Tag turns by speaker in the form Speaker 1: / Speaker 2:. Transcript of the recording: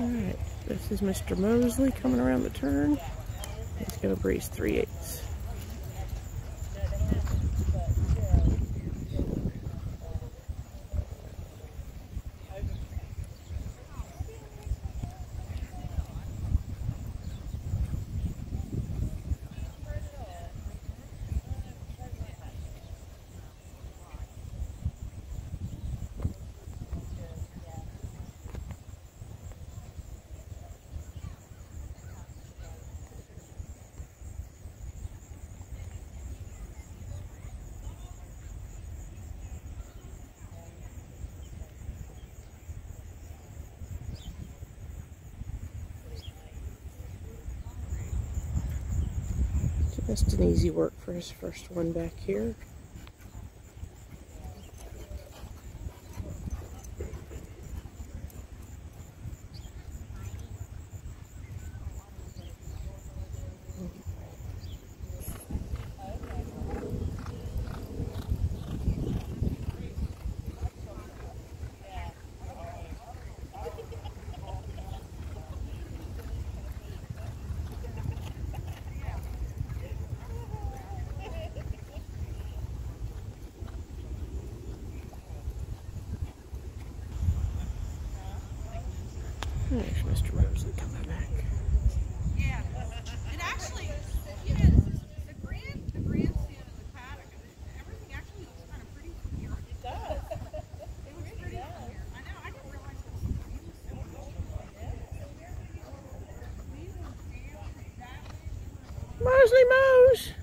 Speaker 1: Alright, this is Mr. Mosley coming around the turn. He's going to breeze 3 eighths. Just an easy work for his first one back here. There's Mr. Mosley coming back.
Speaker 2: Yeah. And actually, you know, the grand, the grandstand and the paddock, everything actually looks kind of pretty from here. It does. It looks pretty from here. I know, I didn't realize it was so beautiful.
Speaker 1: Mosley Mose!